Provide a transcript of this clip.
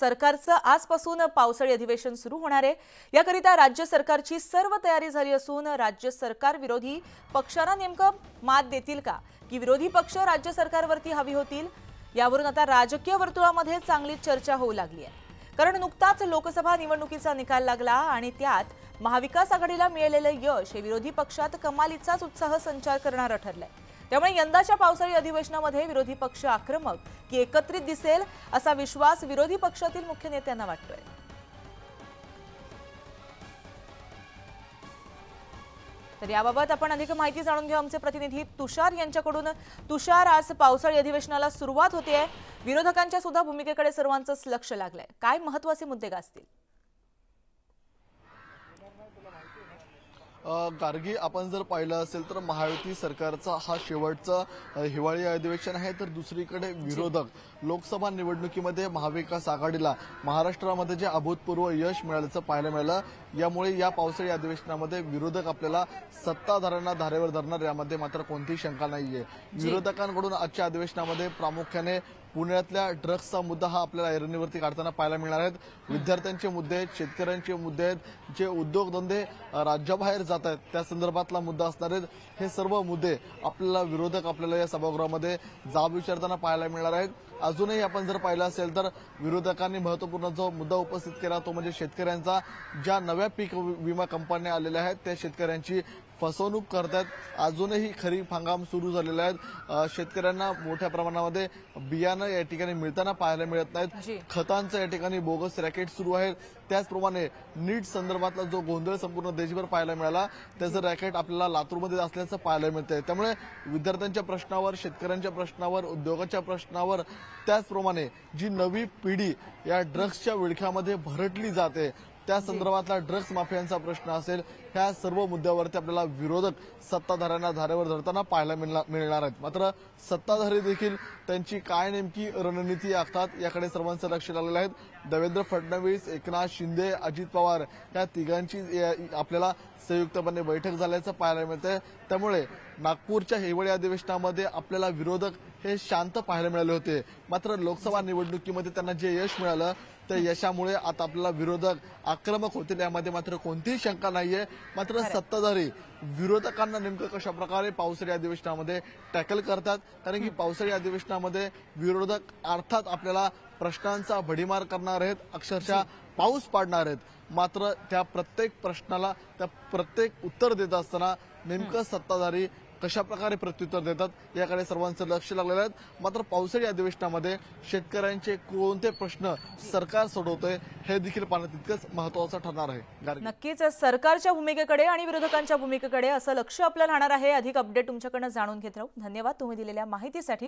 सरकारचं आजपासून पावसाळी अधिवेशन सुरू होणार आहे. याकरिता राज्य सरकारची सर्व तयारी झाली असून राज्य सरकार विरोधी पक्षांना नेमकं मात देतील का? की विरोधी पक्ष राज्य सरकारवरती हवी होतील? यावरून आता राजकीय वर्तुळामध्ये चांगली चर्चा होऊ लागली आहे. कारण नुकताच लोकसभा निवडणुकीचा निकाल लागला आणि त्यात महाविकास आघाडीला मिळालेलं यश हे विरोधी पक्षात कमालीचाच उत्साह संचार करणारं ठरलंय. त्यामुळे यंदाच्या पावसाळी अधिवेशनामध्ये विरोधी पक्ष आक्रमक की एकत्रित दिसेल असा विश्वास विरोधी पक्षातील मुख्य नेत्यांना वाटतोय. तर याबाबत आपण अधिक माहिती जाणून घेऊ आमचे प्रतिनिधी तुषार यांच्याकडून. तुषार आज पावसाळी अधिवेशनाला सुरुवात होते विरोधकांच्या सुद्धा भूमिकेकडे सर्वांचंच लक्ष लागलंय. काय महत्त्वाचे मुद्दे गाजतील? गार्गी आपण जर पाहिलं असेल तर महायुती सरकारचा हा शेवटचा हिवाळी अधिवेशन आहे. तर दुसरीकडे विरोधक लोकसभा निवडणुकीमध्ये महाविकास आघाडीला महाराष्ट्रामध्ये जे अभूतपूर्व यश मिळाल्याचं पाहायला मिळालं यामुळे या पावसाळी अधिवेशनामध्ये विरोधक आपल्याला सत्ताधाऱ्यांना धारेवर धरणार यामध्ये मात्र कोणतीही शंका नाहीये. विरोधकांकडून आजच्या अधिवेशनामध्ये प्रामुख्याने पुण्यातल्या ड्रग्सचा मुद्दा हा आपल्याला ऐरणीवरती काढताना पाहायला मिळणार आहेत. विद्यार्थ्यांचे मुद्दे आहेत शेतकऱ्यांचे मुद्दे आहेत जे उद्योगधंदे राज्याबाहेर जात आहेत. त्या संदर्भातला मुद्दा असणार आहेत हे सर्व मुद्दे आपल्याला विरोधक आपल्याला या सभागृहामध्ये जाब विचारताना पाहायला मिळणार आहेत. अजूनही आपण जर पाहिलं असेल तर विरोधकांनी महत्त्वपूर्ण जो मुद्दा उपस्थित केला तो म्हणजे शेतकऱ्यांचा. ज्या नव्या पीक विमा कंपन्या आलेल्या आहेत त्या शेतकऱ्यांची फसवणूक करतात अजूनही खरीप हंगाम सुरू झालेला आहे अ, शेतकऱ्यांना मोठ्या प्रमाणामध्ये बियाणं या ठिकाणी मिळताना पाहायला मिळत. नाहीत. खतांचं या ठिकाणी बोगस रॅकेट सुरू आहे. त्याचप्रमाणे नीट संदर्भातला जो गोंधळ संपूर्ण देशभर पाहायला मिळाला त्याचं रॅकेट आपल्याला लातूरमध्ये असल्याचं पाहायला मिळतंय. त्यामुळे विद्यार्थ्यांच्या प्रश्नावर शेतकऱ्यांच्या प्रश्नावर उद्योगाच्या प्रश्नावर त्याचप्रमाणे जी नवी पिढी या ड्रग्सच्या विळख्यामध्ये भरटली जाते त्या संदर्भातला ड्रग्स माफियांचा प्रश्न असेल ह्या सर्व मुद्द्यावरती आपल्याला विरोधक सत्ताधाऱ्यांना धारेवर धरताना पाहायला मिळणार मिळणार आहेत. मात्र सत्ताधारी देखील त्यांची काय नेमकी रणनीती आखतात याकडे सर्वांचं लक्ष लागलेलं आहे. देवेंद्र फडणवीस एकनाथ शिंदे अजित पवार या तिघांची आपल्याला संयुक्तपणे बैठक झाल्याचं पाहायला मिळतंय. त्यामुळे नागपूरच्या हिवाळी अधिवेशनामध्ये आपल्याला विरोधक हे शांत पाहायला मिळाले होते. मात्र लोकसभा निवडणुकीमध्ये त्यांना जे यश मिळालं त्या यशामुळे आता आपल्याला विरोधक आक्रमक होतील यामध्ये मात्र कोणतीही शंका नाहीये. मात्र सत्ताधारी विरोधकांना नेमकं कशा प्रकारे पावसाळी अधिवेशनामध्ये टॅकल करतात? कारण की पावसाळी अधिवेशनामध्ये विरोधक अर्थात आपल्याला प्रश्नांचा भडीमार करणार आहेत अक्षरशः पाऊस पाडणार आहेत. मात्र त्या प्रत्येक प्रश्नाला त्या प्रत्येक उत्तर देत असताना नेमकं सत्ताधारी कशा प्रकारे प्रत्युत्तर देतात याकडे सर्वांचं लक्ष लागलेलं आहे. मात्र पावसाळी अधिवेशनामध्ये शेतकऱ्यांचे कोणते प्रश्न सरकार सोडवतोय हे देखील पाहणं तितकंच महत्वाचं ठरणार आहे. नक्कीच सरकारच्या भूमिकेकडे आणि विरोधकांच्या भूमिकेकडे असं लक्ष आपलं राहणार आहे. अधिक अपडेट तुमच्याकडनं जाणून घेत राहू. धन्यवाद तुम्ही दिलेल्या माहितीसाठी.